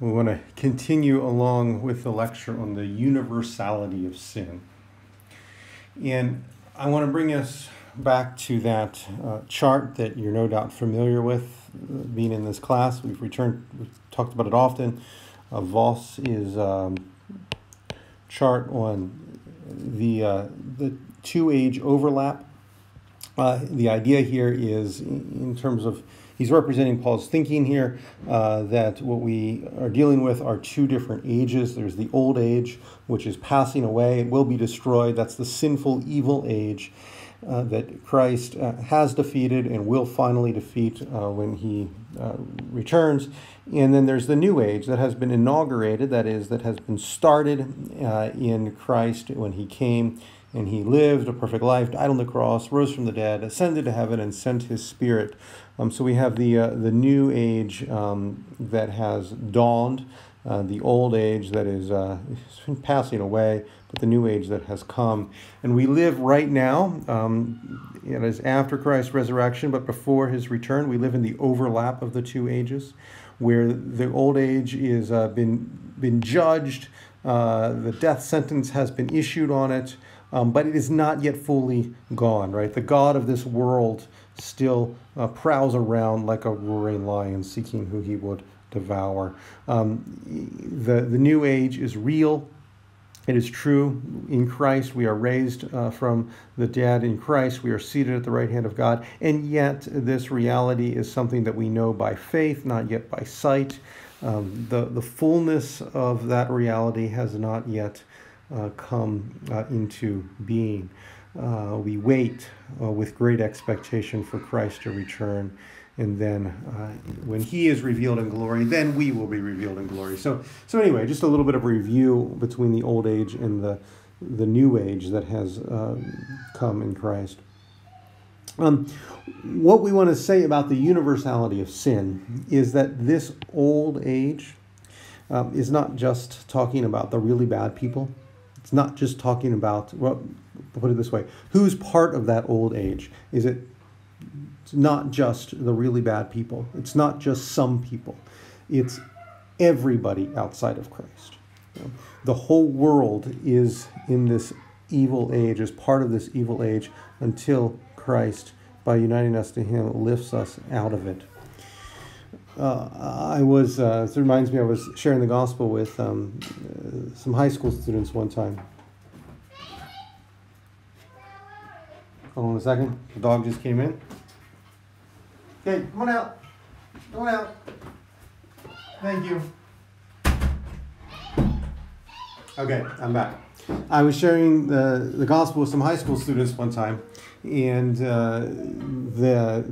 We want to continue along with the lecture on the universality of sin. And I want to bring us back to that uh, chart that you're no doubt familiar with, uh, being in this class. We've returned, we've talked about it often. Uh, Vos is um, chart on the uh, the two age overlap. Uh, the idea here is in terms of he's representing Paul's thinking here uh, that what we are dealing with are two different ages. There's the old age, which is passing away, it will be destroyed. That's the sinful, evil age. Uh, that Christ uh, has defeated and will finally defeat uh, when he uh, returns. And then there's the new age that has been inaugurated, that is, that has been started uh, in Christ when he came and he lived a perfect life, died on the cross, rose from the dead, ascended to heaven, and sent his spirit um, so we have the, uh, the new age um, that has dawned, uh, the old age that is uh, passing away, but the new age that has come. And we live right now, um, it is after Christ's resurrection, but before his return. We live in the overlap of the two ages, where the old age is uh, been, been judged, uh, the death sentence has been issued on it, um, but it is not yet fully gone, right? The God of this world still uh, prowls around like a roaring lion seeking who he would devour. Um, the, the new age is real. It is true. In Christ, we are raised uh, from the dead. In Christ, we are seated at the right hand of God. And yet, this reality is something that we know by faith, not yet by sight. Um, the, the fullness of that reality has not yet uh, come uh, into being uh, we wait uh, with great expectation for Christ to return. And then uh, when he is revealed in glory, then we will be revealed in glory. So, so anyway, just a little bit of review between the old age and the, the new age that has um, come in Christ. Um, what we want to say about the universality of sin is that this old age um, is not just talking about the really bad people. It's not just talking about, well, put it this way who's part of that old age? Is it it's not just the really bad people, it's not just some people, it's everybody outside of Christ. You know, the whole world is in this evil age, is part of this evil age until Christ, by uniting us to Him, lifts us out of it. Uh, I was, uh, it reminds me, I was sharing the gospel with um, uh, some high school students one time. Hold on a second. The dog just came in. Okay, come on out. Come on out. Thank you. Okay, I'm back. I was sharing the, the gospel with some high school students one time, and uh, the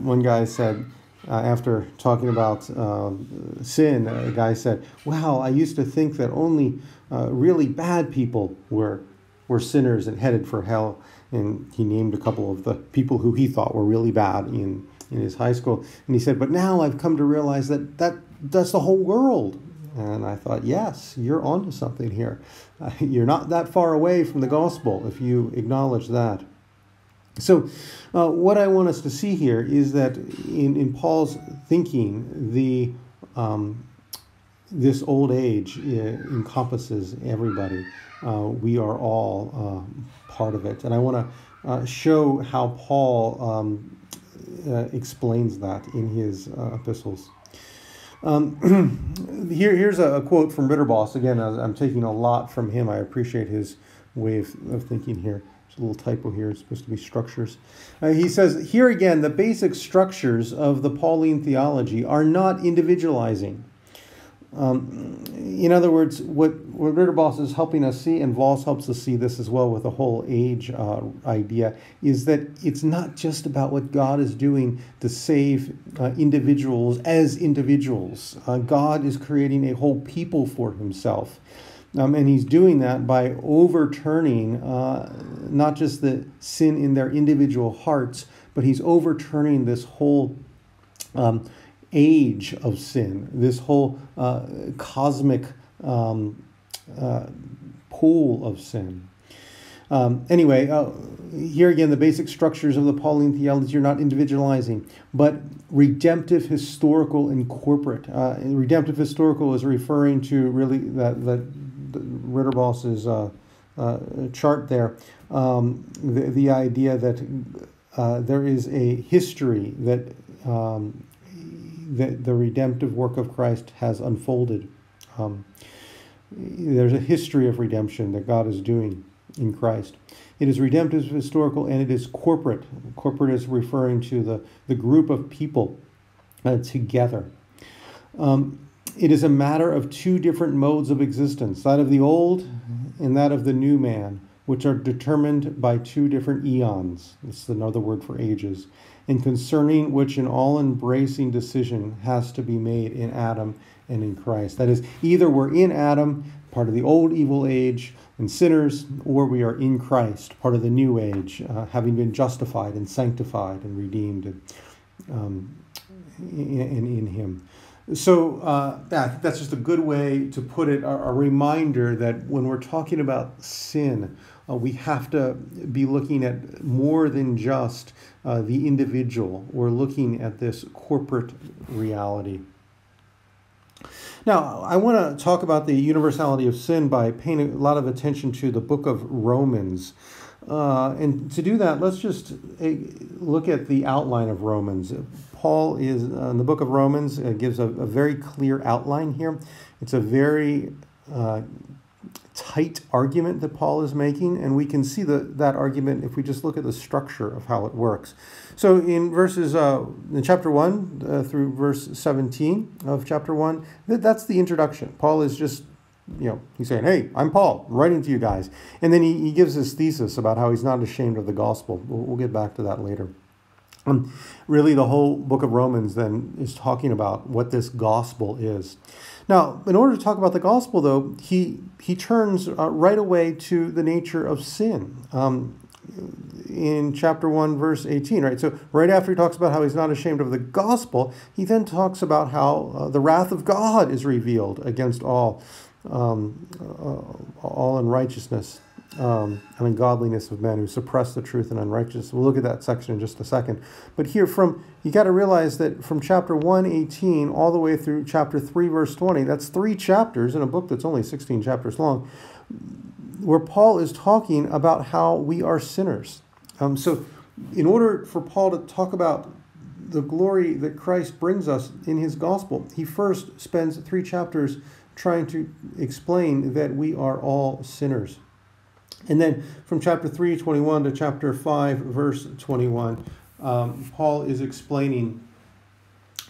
one guy said, uh, after talking about um, sin, a guy said, "Wow, I used to think that only uh, really bad people were were sinners and headed for hell." and he named a couple of the people who he thought were really bad in, in his high school. And he said, But now I've come to realize that, that that's the whole world. And I thought, yes, you're onto something here. Uh, you're not that far away from the gospel if you acknowledge that. So, uh, what I want us to see here is that in, in Paul's thinking, the um, this old age uh, encompasses everybody. Uh, we are all uh, part of it. And I want to uh, show how Paul um, uh, explains that in his uh, epistles. Um, here, here's a, a, quote from Ridderbos. Again, I'm taking a lot from him. I appreciate his way of, of thinking here. A little typo here. It's supposed to be structures. Uh, he says, Here again, the basic structures of the Pauline theology are not individualizing um, in other words, what, what Ridderbos is helping us see, and Vos helps us see this as well with the whole age uh, idea, is that it's not just about what God is doing to save uh, individuals as individuals. Uh, God is creating a whole people for himself. Um, and he's doing that by overturning uh, not just the sin in their individual hearts, but he's overturning this whole um, age of sin, this whole uh, cosmic um, uh, pool of sin. Um, anyway, uh, here again, the basic structures of the Pauline theology are not individualizing, but redemptive, historical, and corporate. Uh, and redemptive historical is referring to really that that Ridderbos's uh, uh, chart there. Um, the, the idea that uh, there is a history that um, that the redemptive work of Christ has unfolded. Um, there's a history of redemption that God is doing in Christ. It is redemptive, historical, and it is corporate. Corporate is referring to the, the group of people uh, together. Um, it is a matter of two different modes of existence that of the old and that of the new man, which are determined by two different eons. This is another word for ages, and concerning which an all embracing decision has to be made in Adam and in Christ. That is, either we're in Adam, part of the old evil age, and sinners, or we are in Christ, part of the new age, uh, having been justified and sanctified and redeemed and, um, in, in, Him. So uh, that, that's just a good way to put it, a, a reminder that when we're talking about sin, uh, we have to be looking at more than just uh, the individual. We're looking at this corporate reality. Now, I want to talk about the universality of sin by paying a lot of attention to the book of Romans. Uh, and to do that, let's just uh, look at the outline of Romans. Paul is uh, in the book of Romans uh, gives a, a, very clear outline here. It's a very uh, tight argument that Paul is making, and we can see the, that argument if we just look at the structure of how it works. So in verses uh, in chapter one uh, through verse seventeen of chapter one, that, that's the introduction. Paul is just you know he's saying, "Hey, I'm Paul, writing to you guys," and then he, he gives his thesis about how he's not ashamed of the gospel. We'll, we'll get back to that later. Um, really, the whole book of Romans then is talking about what this gospel is. Now, in order to talk about the gospel, though, he he turns uh, right away to the nature of sin. Um, in chapter 1 verse 18 right so right after he talks about how he's not ashamed of the gospel he then talks about how uh, the wrath of god is revealed against all um, uh, all unrighteousness um, and ungodliness of men who suppress the truth and unrighteousness we'll look at that section in just a second but here from you got to realize that from chapter 1 18 all the way through chapter 3 verse 20 that's three chapters in a book that's only 16 chapters long where Paul is talking about how we are sinners. Um, so, in order for Paul to talk about the glory that Christ brings us in his gospel, he first spends three chapters trying to explain that we are all sinners. And then from chapter 3, 21 to chapter 5, verse 21, um, Paul is explaining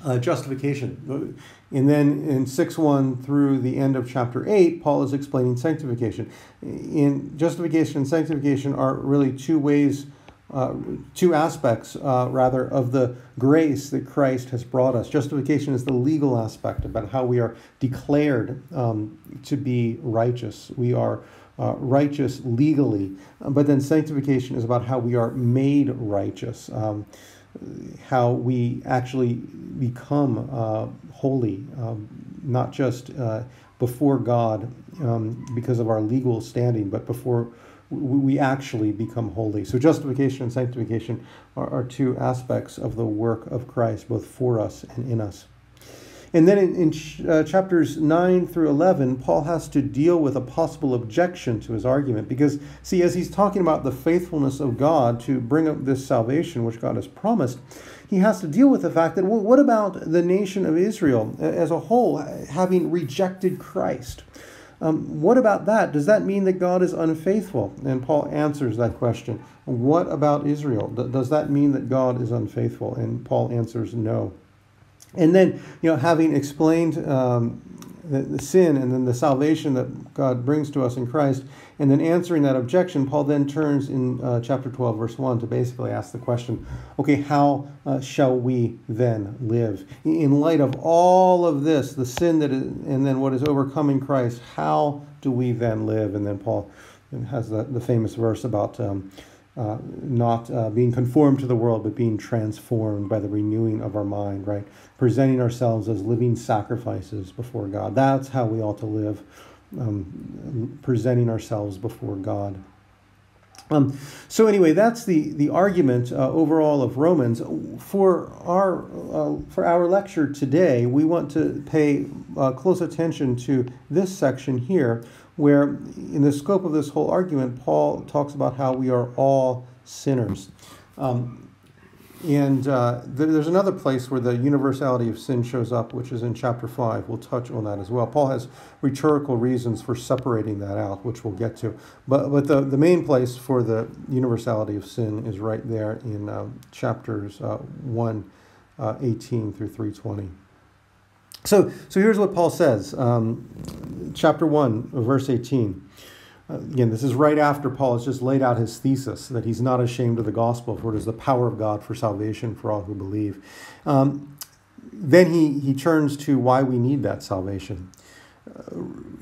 uh, justification. And then in 6 1 through the end of chapter 8, Paul is explaining sanctification. In justification and sanctification are really two ways, uh, two aspects, uh, rather, of the grace that Christ has brought us. Justification is the legal aspect about how we are declared um, to be righteous. We are uh, righteous legally, but then sanctification is about how we are made righteous. Um, how we actually become uh, holy, um, not just uh, before God um, because of our legal standing, but before we actually become holy. So, justification and sanctification are, are two aspects of the work of Christ, both for us and in us. And then in, in uh, chapters 9 through 11, Paul has to deal with a possible objection to his argument. Because, see, as he's talking about the faithfulness of God to bring up this salvation which God has promised, he has to deal with the fact that, well, what about the nation of Israel as a whole having rejected Christ? Um, what about that? Does that mean that God is unfaithful? And Paul answers that question. What about Israel? Does that mean that God is unfaithful? And Paul answers no. And then, you know, having explained um, the, the, sin and then the salvation that God brings to us in Christ, and then answering that objection, Paul then turns in uh, chapter 12, verse 1, to basically ask the question okay, how uh, shall we then live? In light of all of this, the sin that is, and then what is overcoming Christ, how do we then live? And then Paul has the, the famous verse about. Um, uh, not uh, being conformed to the world, but being transformed by the renewing of our mind, right? Presenting ourselves as living sacrifices before God. That's how we ought to live, um, presenting ourselves before God. Um, so anyway, that's the the argument uh, overall of Romans. For our uh, for our lecture today, we want to pay uh, close attention to this section here, where in the scope of this whole argument, Paul talks about how we are all sinners. Um, and uh, there's another place where the universality of sin shows up, which is in chapter 5. We'll touch on that as well. Paul has rhetorical reasons for separating that out, which we'll get to. But, but the, the main place for the universality of sin is right there in uh, chapters uh, 1, uh, 18 through 320. So, so here's what Paul says, um, chapter 1, verse 18. Uh, again, this is right after Paul has just laid out his thesis that he's not ashamed of the gospel, for it is the power of God for salvation for all who believe. Um, then he, he turns to why we need that salvation. Uh,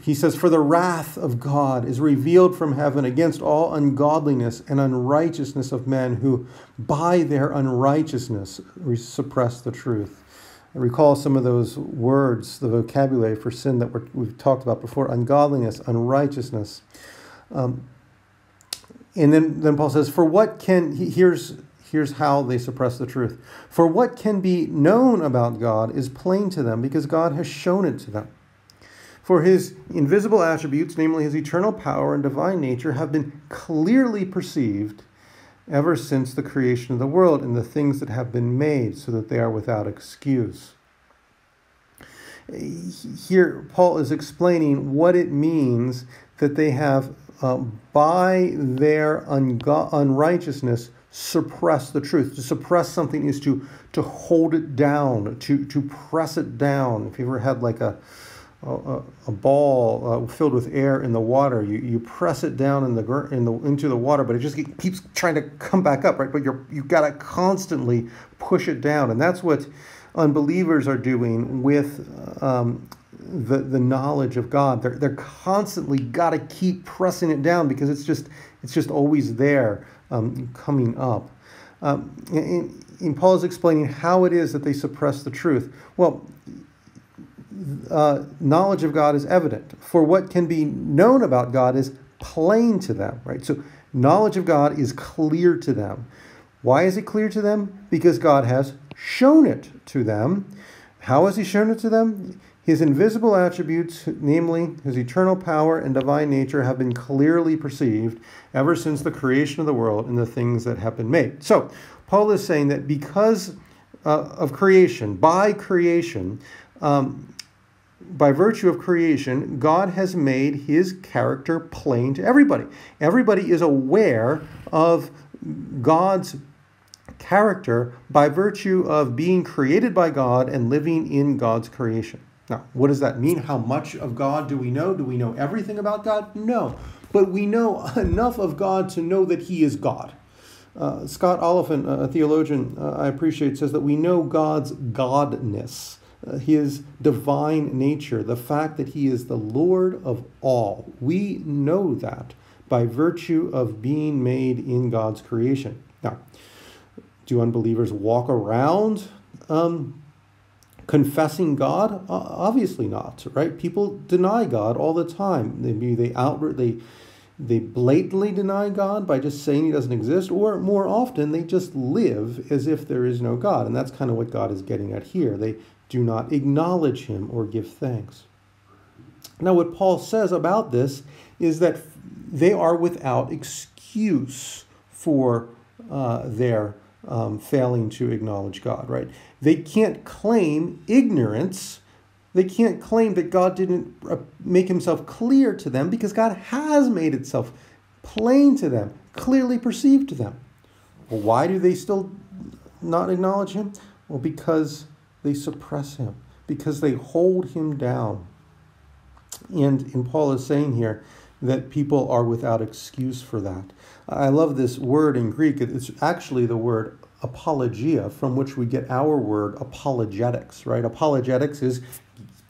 he says, For the wrath of God is revealed from heaven against all ungodliness and unrighteousness of men who, by their unrighteousness, suppress the truth. Recall some of those words, the vocabulary for sin that we've talked about before ungodliness, unrighteousness. Um, and then, then Paul says, For what can, here's, here's how they suppress the truth. For what can be known about God is plain to them because God has shown it to them. For his invisible attributes, namely his eternal power and divine nature, have been clearly perceived ever since the creation of the world and the things that have been made, so that they are without excuse. Here, Paul is explaining what it means that they have uh, by their ungo- unrighteousness suppress the truth. To suppress something is to to hold it down, to to press it down. If you ever had like a a, a ball uh, filled with air in the water, you, you press it down in the in the into the water, but it just keeps trying to come back up, right? But you're you got to constantly push it down, and that's what unbelievers are doing with um, the, the knowledge of God. They're, they're constantly got to keep pressing it down because it's just it's just always there um, coming up. Um, and, and Paul is explaining how it is that they suppress the truth. Well, uh, knowledge of God is evident. For what can be known about God is plain to them, right? So knowledge of God is clear to them. Why is it clear to them? Because God has shown it to them. How has He shown it to them? His invisible attributes, namely his eternal power and divine nature, have been clearly perceived ever since the creation of the world and the things that have been made. So, Paul is saying that because uh, of creation, by creation, um, by virtue of creation, God has made his character plain to everybody. Everybody is aware of God's character by virtue of being created by God and living in God's creation. Now, what does that mean? How much of God do we know? Do we know everything about God? No. But we know enough of God to know that He is God. Uh, Scott Oliphint, a theologian uh, I appreciate, says that we know God's godness, His divine nature, the fact that He is the Lord of all. We know that by virtue of being made in God's creation. Now, do unbelievers walk around um, confessing God? Obviously not, right? People deny God all the time. Maybe they outwardly, they blatantly deny God by just saying He doesn't exist, or more often they just live as if there is no God, and that's kind of what God is getting at here. They do not acknowledge Him or give thanks. Now, what Paul says about this is that they are without excuse for uh, their um, failing to acknowledge God, right? They can't claim ignorance. They can't claim that God didn't uh, make himself clear to them because God has made itself plain to them, clearly perceived to them. Well, why do they still not acknowledge him? Well, because they suppress him, because they hold him down. And, and Paul is saying here that people are without excuse for that. I love this word in Greek. It's actually the word apologia, from which we get our word apologetics, right? Apologetics is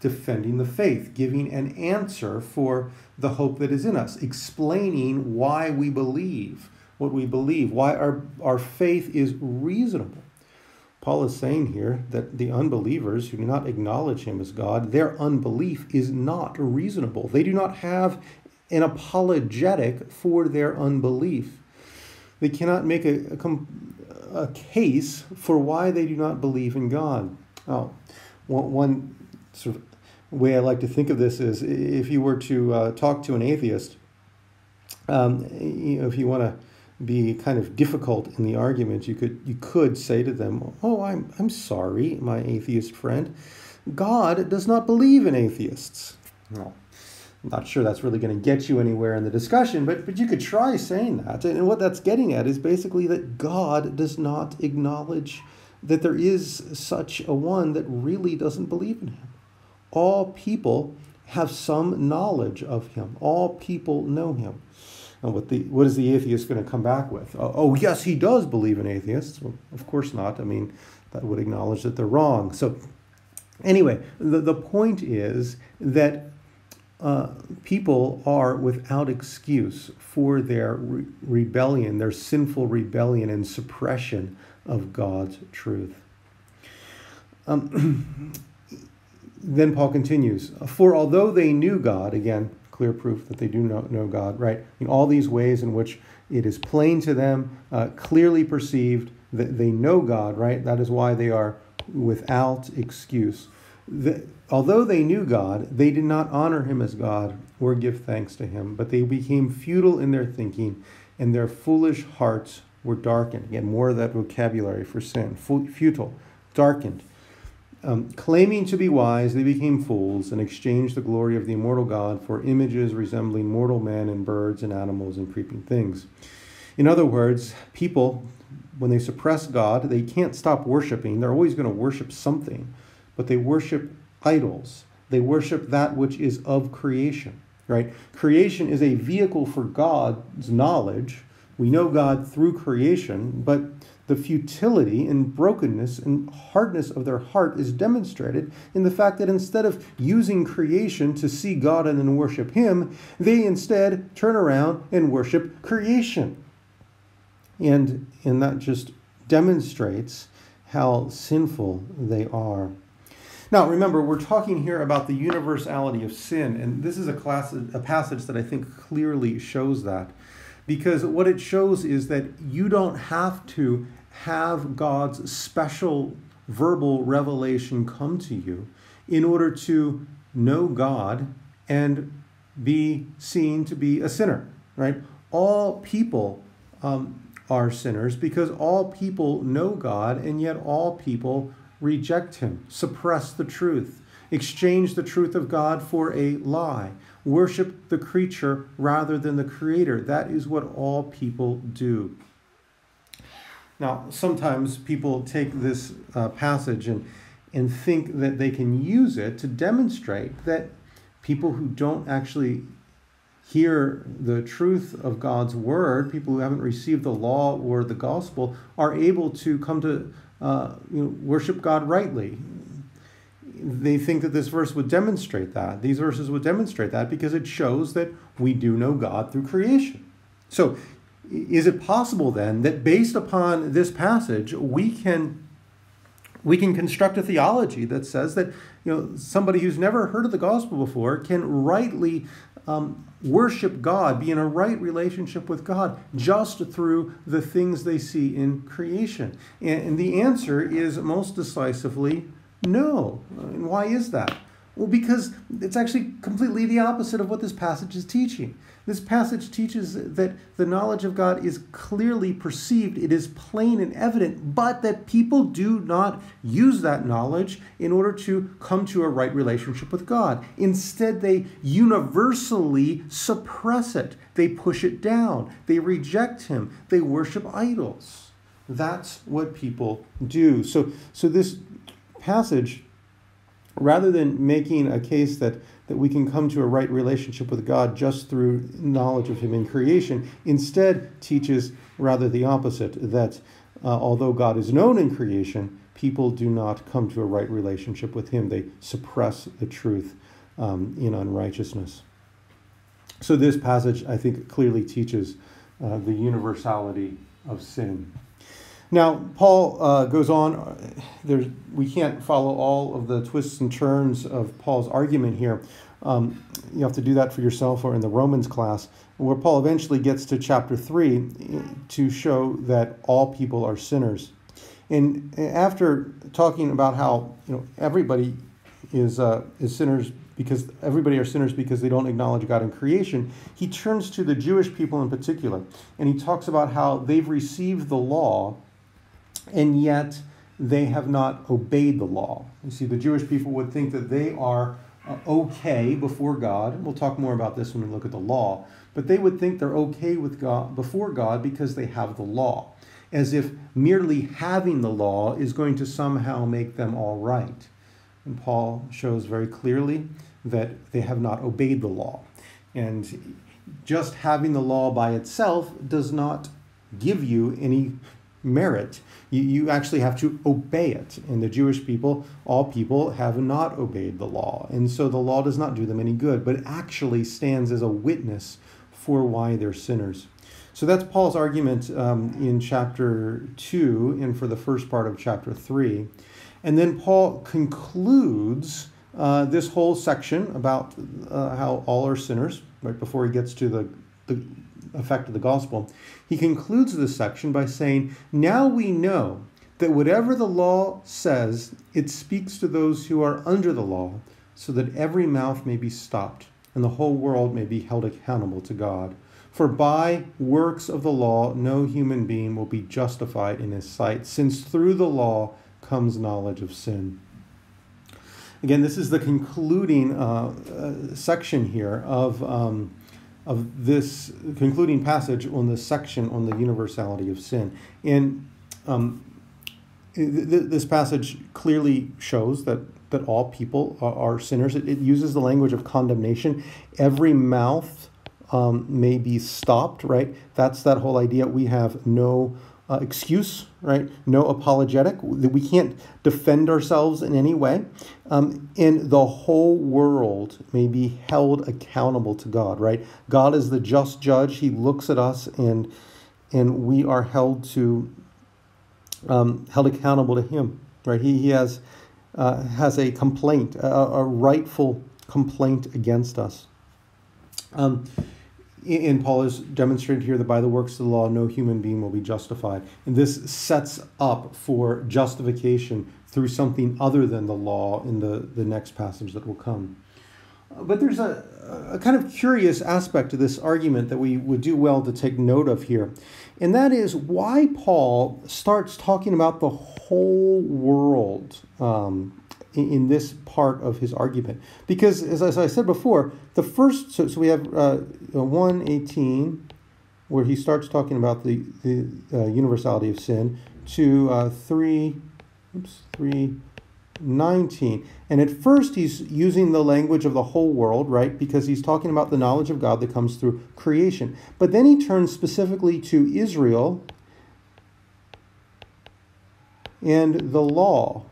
defending the faith, giving an answer for the hope that is in us, explaining why we believe what we believe, why our, our faith is reasonable. Paul is saying here that the unbelievers who do not acknowledge him as God, their unbelief is not reasonable. They do not have an apologetic for their unbelief. they cannot make a, a, a case for why they do not believe in God. Oh, one, one sort of way I like to think of this is if you were to uh, talk to an atheist, um, you know, if you want to be kind of difficult in the argument, you could you could say to them, "Oh, I'm I'm sorry, my atheist friend. God does not believe in atheists." Well, I'm not sure that's really going to get you anywhere in the discussion, but but you could try saying that. And what that's getting at is basically that God does not acknowledge that there is such a one that really doesn't believe in him. All people have some knowledge of him. All people know him. And what the what is the atheist going to come back with? Oh, oh, yes, he does believe in atheists. Well, of course not. I mean, that would acknowledge that they're wrong. So, anyway, the, the point is that uh, people are without excuse for their re- rebellion, their sinful rebellion and suppression of God's truth. Um, then Paul continues For although they knew God, again, clear proof that they do not know God, right? In all these ways in which it is plain to them, uh, clearly perceived that they know God, right? That is why they are without excuse. The, although they knew God, they did not honor him as God or give thanks to him, but they became futile in their thinking, and their foolish hearts were darkened. Again, more of that vocabulary for sin futile, darkened. Um, claiming to be wise, they became fools and exchanged the glory of the immortal God for images resembling mortal men and birds and animals and creeping things. In other words, people, when they suppress God, they can't stop worshiping. They're always going to worship something, but they worship idols. They worship that which is of creation, right? Creation is a vehicle for God's knowledge. We know God through creation, but the futility and brokenness and hardness of their heart is demonstrated in the fact that instead of using creation to see God and then worship Him, they instead turn around and worship creation. And, and that just demonstrates how sinful they are. Now, remember, we're talking here about the universality of sin, and this is a, class, a passage that I think clearly shows that. Because what it shows is that you don't have to have God's special verbal revelation come to you in order to know God and be seen to be a sinner, right? All people um, are sinners because all people know God and yet all people reject Him, suppress the truth, exchange the truth of God for a lie, worship the creature rather than the Creator. That is what all people do. Now, sometimes people take this uh, passage and, and think that they can use it to demonstrate that people who don't actually hear the truth of God's word, people who haven't received the law or the gospel, are able to come to uh, you know, worship God rightly. They think that this verse would demonstrate that. These verses would demonstrate that because it shows that we do know God through creation. So is it possible then that based upon this passage we can we can construct a theology that says that you know somebody who's never heard of the gospel before can rightly um, worship God, be in a right relationship with God just through the things they see in creation? And, and the answer is most decisively no. And why is that? Well, because it's actually completely the opposite of what this passage is teaching. This passage teaches that the knowledge of God is clearly perceived, it is plain and evident, but that people do not use that knowledge in order to come to a right relationship with God. Instead, they universally suppress it, they push it down, they reject Him, they worship idols. That's what people do. So, so this passage, rather than making a case that that we can come to a right relationship with God just through knowledge of Him in creation, instead teaches rather the opposite that uh, although God is known in creation, people do not come to a right relationship with Him. They suppress the truth um, in unrighteousness. So, this passage, I think, clearly teaches uh, the universality of sin. Now, Paul uh, goes on. There's, we can't follow all of the twists and turns of Paul's argument here. Um, you have to do that for yourself or in the Romans class, where Paul eventually gets to chapter 3 to show that all people are sinners. And after talking about how you know everybody is uh, is sinners because everybody are sinners because they don't acknowledge God in creation, he turns to the Jewish people in particular, and he talks about how they've received the law, and yet they have not obeyed the law. You see, the Jewish people would think that they are uh, okay before God. We'll talk more about this when we look at the law. But they would think they're okay with God before God because they have the law, as if merely having the law is going to somehow make them all right. And Paul shows very clearly that they have not obeyed the law. And just having the law by itself does not give you any merit. You, you actually have to obey it. And the Jewish people, all people, have not obeyed the law. And so the law does not do them any good, but actually stands as a witness for why they're sinners. So that's Paul's argument um, in chapter 2 and for the first part of chapter 3. And then Paul concludes uh, this whole section about uh, how all are sinners, right before he gets to the, the effect of the gospel. He concludes this section by saying, Now we know that whatever the law says, it speaks to those who are under the law, so that every mouth may be stopped and the whole world may be held accountable to God. For by works of the law, no human being will be justified in his sight, since through the law comes knowledge of sin. Again, this is the concluding uh, uh, section here of, um, of this concluding passage on this section on the universality of sin. And um, th- this passage clearly shows that that all people are, are sinners. It, it, uses the language of condemnation. Every mouth um, may be stopped, right? That's that whole idea. We have no uh, excuse, right? No apologetic. That we can't defend ourselves in any way. Um, and the whole world may be held accountable to God, right? God is the just judge. He looks at us and and we are held to um, held accountable to Him, right? He, he has uh, has a complaint, a, a, rightful complaint against us. Um, and Paul has demonstrated here that by the works of the law, no human being will be justified. And this sets up for justification through something other than the law in the, the next passage that will come. But there's a, a kind of curious aspect to this argument that we would do well to take note of here. And that is why Paul starts talking about the whole world um, in, this part of his argument. Because, as, as I said before, the first, so, so we have uh, 118, where he starts talking about the, the uh, universality of sin, to uh, 3, oops, 3, 19. And at first, he's using the language of the whole world, right? Because he's talking about the knowledge of God that comes through creation. But then he turns specifically to Israel and the law.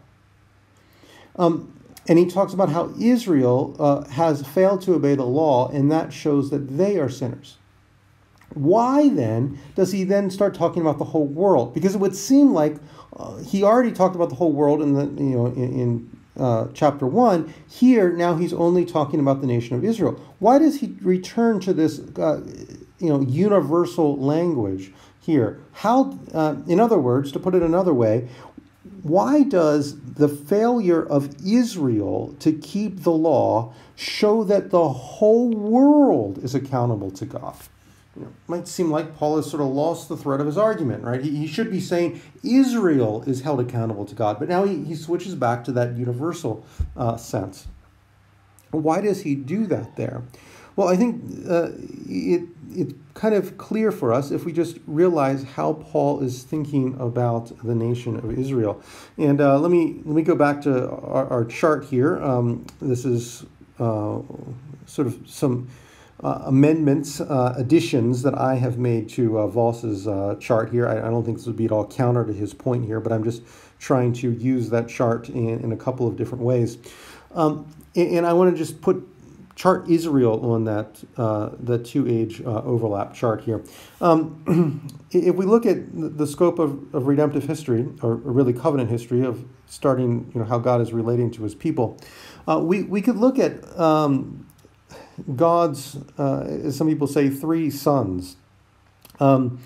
Um, and he talks about how Israel uh, has failed to obey the law, and that shows that they are sinners. Why then does he then start talking about the whole world? Because it would seem like uh, he already talked about the whole world in the you know in, in uh, chapter one. Here now he's only talking about the nation of Israel. Why does he return to this uh, you know universal language here? How, uh, in other words, to put it another way, why does the failure of Israel to keep the law show that the whole world is accountable to God? You know, might seem like Paul has sort of lost the thread of his argument, right? He, he should be saying Israel is held accountable to God, but now he, he switches back to that universal uh, sense. Why does he do that there? Well, I think uh, it, it's kind of clear for us if we just realize how Paul is thinking about the nation of Israel. And uh, let me let me go back to our, our chart here. Um, this is uh, sort of some uh, amendments, uh, additions that I have made to uh, Vos's uh, chart here. I, I, don't think this would be at all counter to his point here, but I'm just trying to use that chart in, in a couple of different ways. Um, and, and, I want to just put chart Israel on that uh, the two age uh, overlap chart here. Um, if we look at the scope of, of redemptive history, or really covenant history of starting, you know, how God is relating to His people, we we could look at um, God's, uh, as some people say, three sons. Um,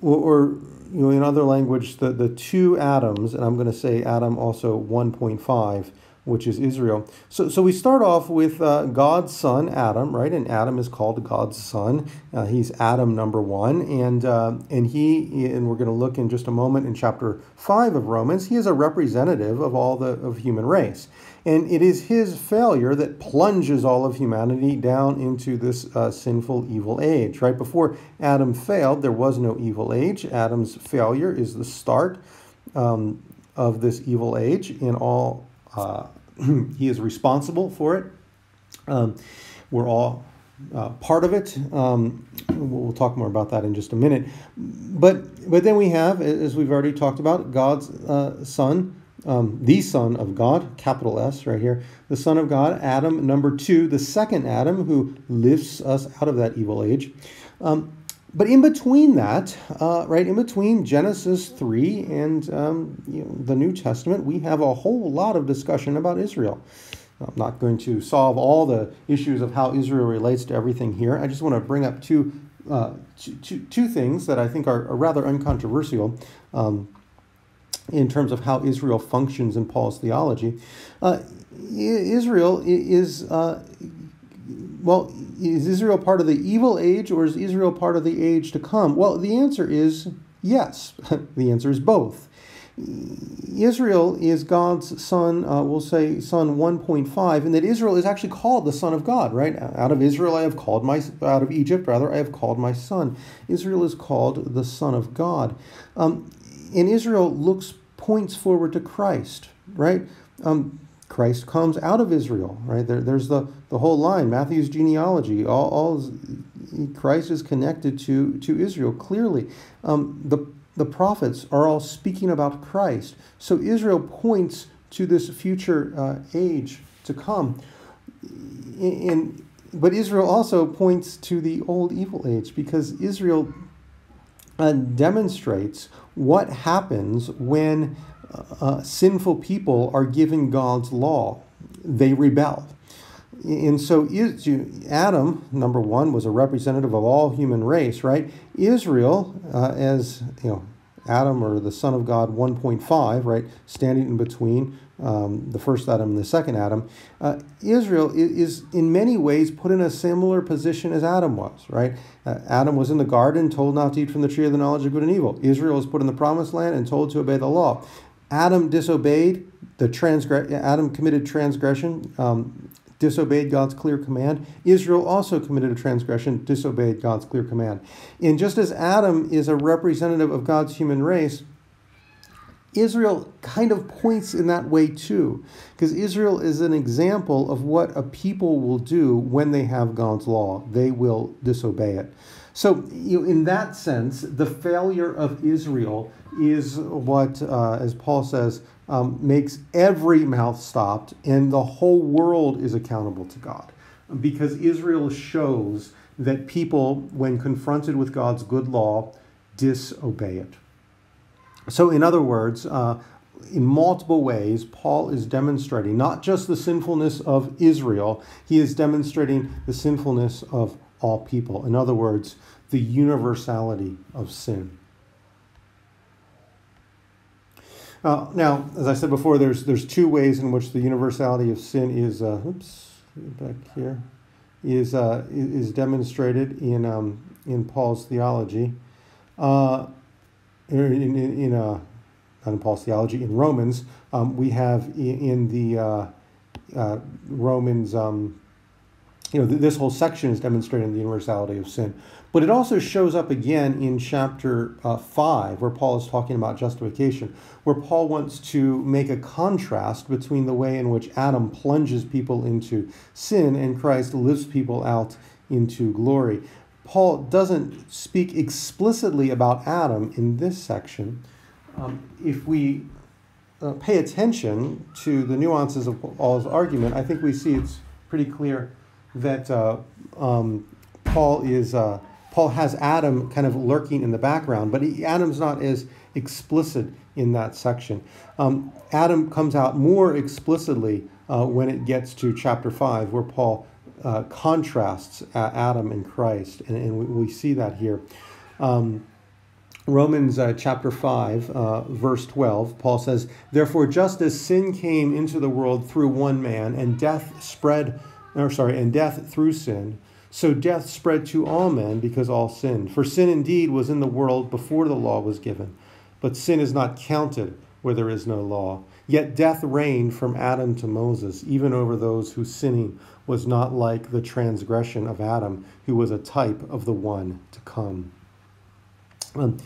or, or, you know, in other language, the, the two Adams, and I'm going to say Adam also 1.5, which is Israel. So, so we start off with uh, God's son, Adam, right? And Adam is called God's son. Uh, he's Adam number one, and uh, and he and we're going to look in just a moment in chapter five of Romans. He is a representative of all the of human race, and it is his failure that plunges all of humanity down into this uh, sinful, evil age. Right before Adam failed, there was no evil age. Adam's failure is the start. Um, of this evil age in all uh, he is responsible for it. Um, we're all uh, part of it. Um, we'll talk more about that in just a minute. But but then we have, as we've already talked about, God's uh, Son, um, the Son of God, capital S right here, the Son of God, Adam, number two, the second Adam who lifts us out of that evil age. Um, but in between that, uh, right, in between Genesis 3 and um, you know, the New Testament, we have a whole lot of discussion about Israel. I'm not going to solve all the issues of how Israel relates to everything here. I just want to bring up two, uh, two, two, two things that I think are, are rather uncontroversial um, in terms of how Israel functions in Paul's theology. Uh, Israel is uh, well, is Israel part of the evil age or is Israel part of the age to come? Well, the answer is yes. the answer is both. Israel is God's son, uh, we'll say son 1.5, and that Israel is actually called the son of God, right? Out of Israel I have called my, out of Egypt rather, I have called my son. Israel is called the son of God. Um, and Israel looks, points forward to Christ, right? Um, Christ comes out of Israel, right? There, there's the, the whole line, Matthew's genealogy. All, all Christ is connected to, to Israel clearly. Um, the, the prophets are all speaking about Christ. So Israel points to this future uh, age to come. In, but Israel also points to the old evil age because Israel uh, demonstrates what happens when uh, sinful people are given God's law. They rebel. And so Adam, number one, was a representative of all human race, right? Israel, uh, as you know, Adam or the Son of God 1.5, right, standing in between um, the first Adam and the second Adam, uh, Israel is in many ways put in a similar position as Adam was, right? Uh, Adam was in the garden, told not to eat from the tree of the knowledge of good and evil. Israel was put in the promised land and told to obey the law. Adam disobeyed the transgress. Adam committed transgression, um, disobeyed God's clear command. Israel also committed a transgression, disobeyed God's clear command. And just as Adam is a representative of God's human race, Israel kind of points in that way too, because Israel is an example of what a people will do when they have God's law. They will disobey it. So, you know, in that sense, the failure of Israel is what, uh, as Paul says, um, makes every mouth stopped, and the whole world is accountable to God. Because Israel shows that people, when confronted with God's good law, disobey it. So, in other words, uh, in multiple ways, Paul is demonstrating not just the sinfulness of Israel, he is demonstrating the sinfulness of all people. In other words, the universality of sin. Uh, now, as I said before, there's there's two ways in which the universality of sin is uh, oops back here is uh, is demonstrated in um, in Paul's theology, uh, in in, in uh, not in Paul's theology in Romans. Um, we have in, in the uh, uh, Romans. Um, you know, th- this whole section is demonstrating the universality of sin. But it also shows up again in chapter uh, 5, where Paul is talking about justification, where Paul wants to make a contrast between the way in which Adam plunges people into sin and Christ lifts people out into glory. Paul doesn't speak explicitly about Adam in this section. Um, if we uh, pay attention to the nuances of Paul's argument, I think we see it's pretty clear that uh, um, Paul is uh, Paul has Adam kind of lurking in the background, but he, Adam's not as explicit in that section. Um, Adam comes out more explicitly uh, when it gets to chapter 5, where Paul uh, contrasts Adam and Christ, and, and we, we, see that here. Um, Romans uh, chapter 5, uh, verse 12, Paul says, Therefore, just as sin came into the world through one man, and death spread, or sorry, and death through sin, so death spread to all men because all sinned. For sin indeed was in the world before the law was given, but sin is not counted where there is no law. Yet death reigned from Adam to Moses, even over those whose sinning was not like the transgression of Adam, who was a type of the one to come. Um,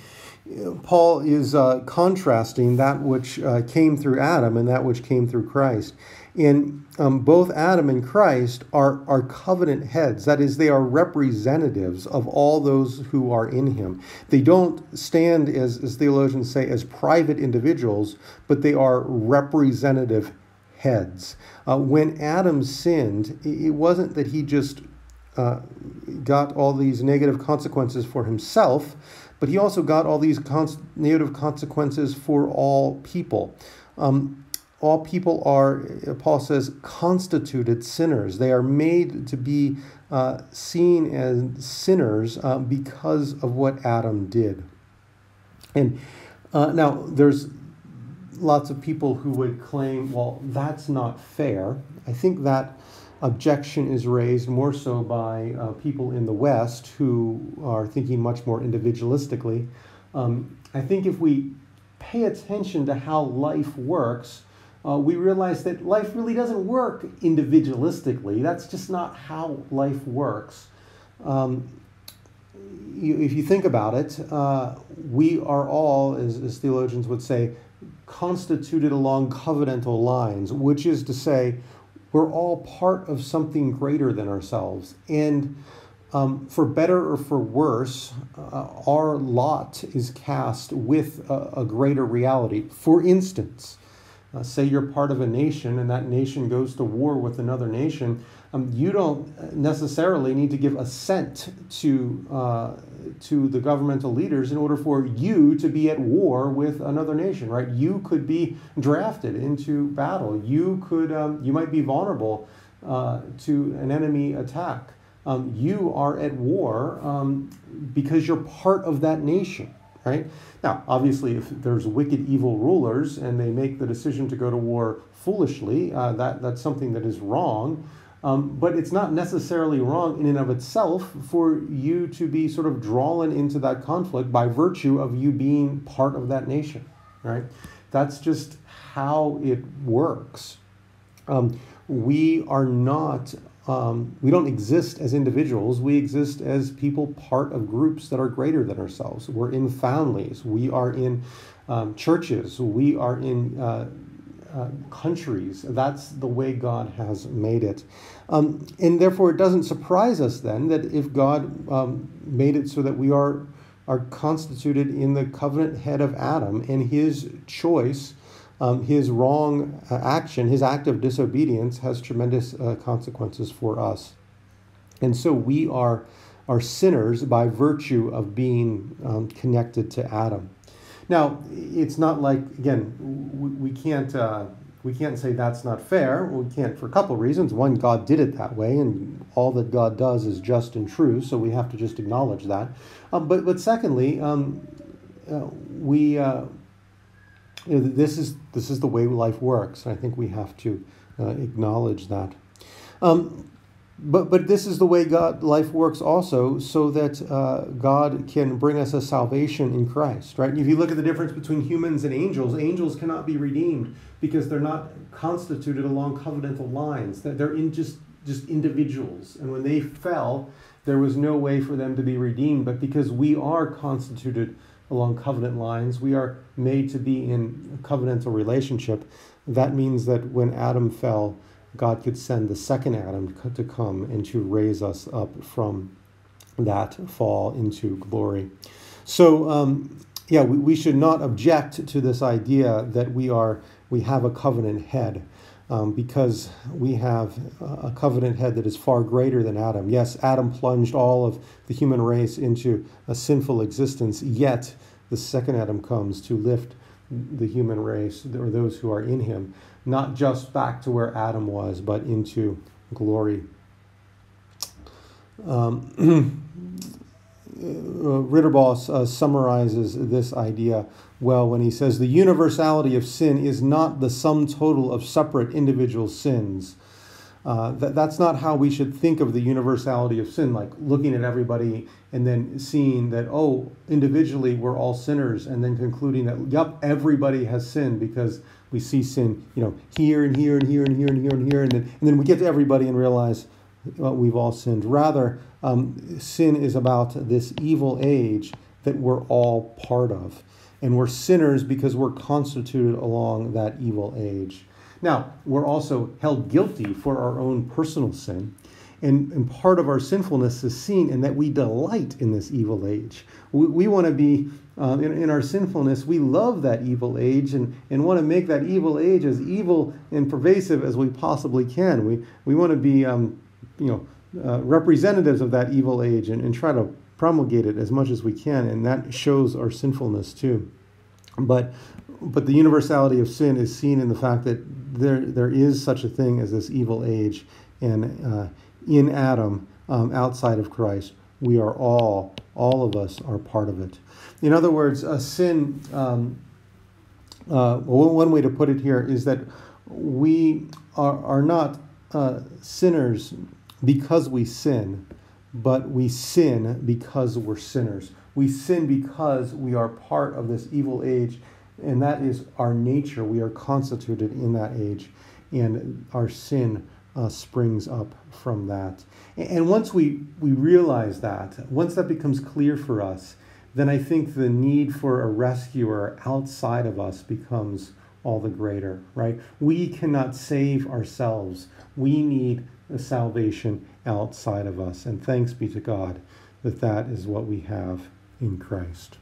Paul is uh, contrasting that which uh, came through Adam and that which came through Christ. And um, both Adam and Christ are, are covenant heads. That is, they are representatives of all those who are in him. They don't stand, as, as theologians say, as private individuals, but they are representative heads. Uh, when Adam sinned, it wasn't that he just uh, got all these negative consequences for himself but he also got all these cons- negative consequences for all people. Um, all people are, Paul says, constituted sinners. They are made to be uh, seen as sinners uh, because of what Adam did. And uh, now there's lots of people who would claim, well, that's not fair. I think that objection is raised more so by uh, people in the West who are thinking much more individualistically. Um, I think if we pay attention to how life works, uh, we realize that life really doesn't work individualistically. That's just not how life works. Um, you, if you think about it, uh, we are all, as, as theologians would say, constituted along covenantal lines, which is to say, we're all part of something greater than ourselves. And um, for better or for worse, uh, our lot is cast with a, a greater reality. For instance, uh, say you're part of a nation and that nation goes to war with another nation, um, you don't necessarily need to give assent to uh, to the governmental leaders in order for you to be at war with another nation, right? You could be drafted into battle. You could um, you might be vulnerable uh, to an enemy attack. Um, you are at war um, because you're part of that nation, right? Now, obviously, if there's wicked, evil rulers and they make the decision to go to war foolishly, uh, that that's something that is wrong. Um, but it's not necessarily wrong in and of itself for you to be sort of drawn into that conflict by virtue of you being part of that nation, right? That's just how it works. Um, we are not, um, we don't exist as individuals. We exist as people part of groups that are greater than ourselves. We're in families. We are in um, churches. We are in uh, uh, countries. That's the way God has made it. Um, and therefore, it doesn't surprise us then that if God um, made it so that we are, are constituted in the covenant head of Adam and his choice, um, his wrong uh, action, his act of disobedience has tremendous uh, consequences for us. And so we are, are sinners by virtue of being um, connected to Adam. Now, it's not like again we, we can't uh, we can't say that's not fair. We can't for a couple reasons. One, God did it that way, and all that God does is just and true. So we have to just acknowledge that. Um, but but secondly, um, uh, we uh, you know, this is this is the way life works. I think we have to uh, acknowledge that. Um, but but this is the way God life works also, so that uh, God can bring us a salvation in Christ, right? If you look at the difference between humans and angels, angels cannot be redeemed because they're not constituted along covenantal lines. That they're in just just individuals, and when they fell, there was no way for them to be redeemed. But because we are constituted along covenant lines, we are made to be in a covenantal relationship. That means that when Adam fell God could send the second Adam to come and to raise us up from that fall into glory. So, um, yeah, we, we should not object to this idea that we are we have a covenant head. Um, because we have a covenant head that is far greater than Adam. Yes, Adam plunged all of the human race into a sinful existence, yet the second Adam comes to lift the human race, or those who are in him, not just back to where Adam was, but into glory. Um, Ridderbos uh, summarizes this idea well when he says the universality of sin is not the sum total of separate individual sins. Uh, that, that's not how we should think of the universality of sin, like looking at everybody and then seeing that, oh, individually we're all sinners, and then concluding that, yep, everybody has sinned because we see sin, you know, here and here and here and here and here and here, and then, and then we get to everybody and realize well, we've all sinned. Rather, um, sin is about this evil age that we're all part of. And we're sinners because we're constituted along that evil age. Now, we're also held guilty for our own personal sin. And, and part of our sinfulness is seen in that we delight in this evil age. We, we want to be, um, in, in our sinfulness, we love that evil age and, and want to make that evil age as evil and pervasive as we possibly can. We, we want to be, um, you know, uh, representatives of that evil age and, and try to promulgate it as much as we can. And that shows our sinfulness too. But but the universality of sin is seen in the fact that there there is such a thing as this evil age, and uh, in Adam, um, outside of Christ, we are all all of us are part of it. In other words, a sin. Um, uh, one way to put it here is that we are, are not uh, sinners because we sin, but we sin because we're sinners. We sin because we are part of this evil age and that is our nature. We are constituted in that age, and our sin uh, springs up from that. And once we, we realize that, once that becomes clear for us, then I think the need for a rescuer outside of us becomes all the greater, right? We cannot save ourselves. We need salvation outside of us. And thanks be to God that that is what we have in Christ.